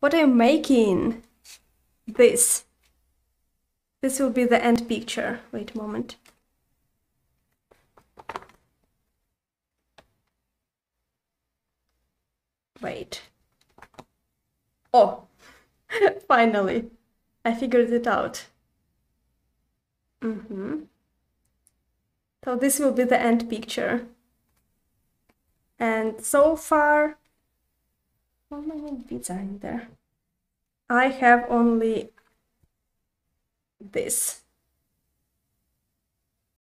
what I'm making. This. This will be the end picture. Wait a moment. Wait. Oh, finally, I figured it out. Mm-hmm. So this will be the end picture. And so far, many bits in there? I have only this.